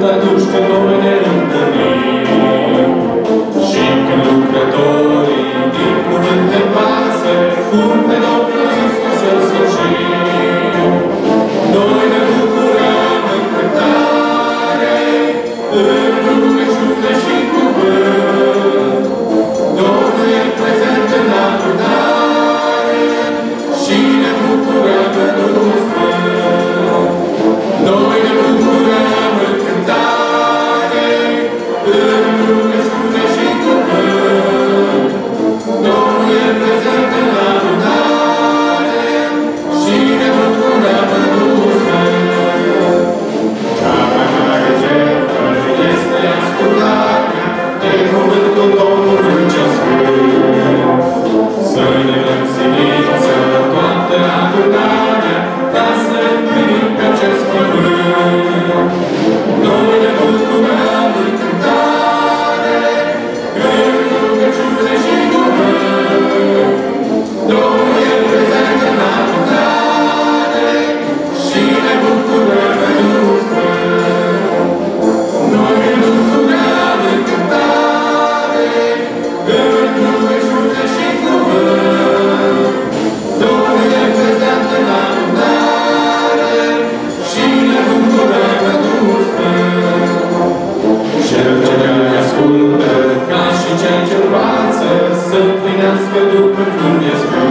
Танюшка, că sunt, finească după cum e spus.